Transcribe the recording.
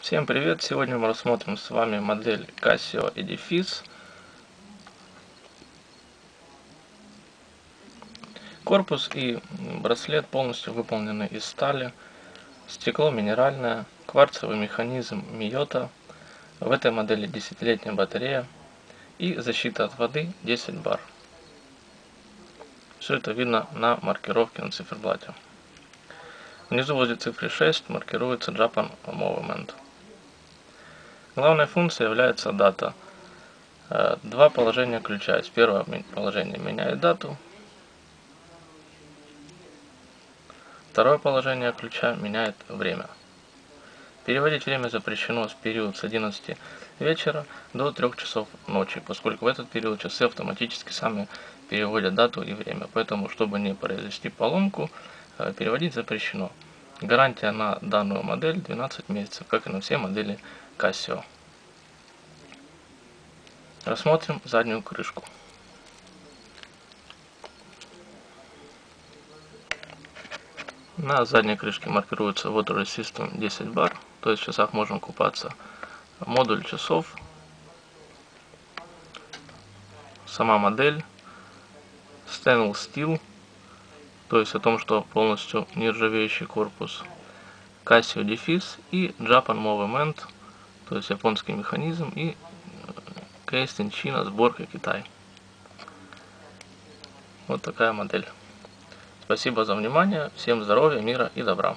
Всем привет! Сегодня мы рассмотрим с вами модель Casio Edifice. Корпус и браслет полностью выполнены из стали. Стекло минеральное, кварцевый механизм Miyota. В этой модели 10-летняя батарея и защита от воды 10 бар. Все это видно на маркировке на циферблате. Внизу возле цифры 6 маркируется Japan Movement. Главной функцией является дата. Э, два положения ключа. Первое положение меняет дату. Второе положение ключа меняет время. Переводить время запрещено с период с 11 вечера до 3 часов ночи, поскольку в этот период часы автоматически сами переводят дату и время. Поэтому, чтобы не произвести поломку, э, переводить запрещено. Гарантия на данную модель 12 месяцев, как и на все модели Casio. Рассмотрим заднюю крышку. На задней крышке маркируется Water System 10 бар, то есть в часах можно купаться. Модуль часов, сама модель, Stainless Steel, то есть о том, что полностью нержавеющий корпус, Casio Defis и Japan Movement, то есть японский механизм и Кейстин Чина, сборка Китай. Вот такая модель. Спасибо за внимание. Всем здоровья, мира и добра.